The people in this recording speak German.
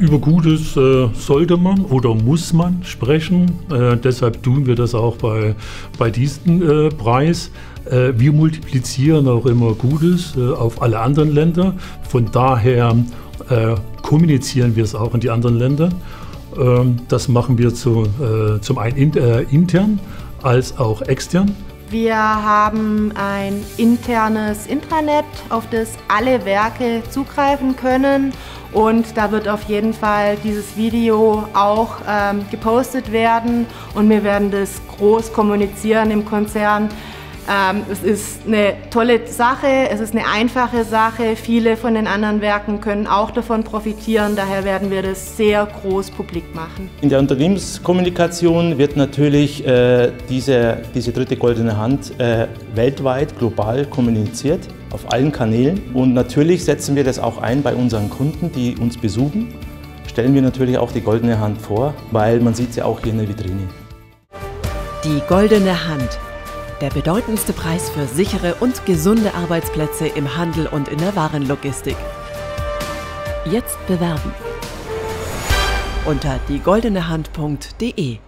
Über Gutes äh, sollte man oder muss man sprechen. Äh, deshalb tun wir das auch bei, bei diesem äh, Preis. Äh, wir multiplizieren auch immer Gutes äh, auf alle anderen Länder. Von daher äh, kommunizieren wir es auch in die anderen Länder. Ähm, das machen wir zu, zum einen intern als auch extern. Wir haben ein internes Intranet, auf das alle Werke zugreifen können und da wird auf jeden Fall dieses Video auch ähm, gepostet werden und wir werden das groß kommunizieren im Konzern. Ähm, es ist eine tolle Sache, es ist eine einfache Sache. Viele von den anderen Werken können auch davon profitieren. Daher werden wir das sehr groß publik machen. In der Unternehmenskommunikation wird natürlich äh, diese, diese dritte goldene Hand äh, weltweit, global kommuniziert, auf allen Kanälen. Und natürlich setzen wir das auch ein bei unseren Kunden, die uns besuchen. Stellen wir natürlich auch die goldene Hand vor, weil man sieht sie auch hier in der Vitrine. Die goldene Hand der bedeutendste Preis für sichere und gesunde Arbeitsplätze im Handel und in der Warenlogistik. Jetzt bewerben unter diegoldenehand.de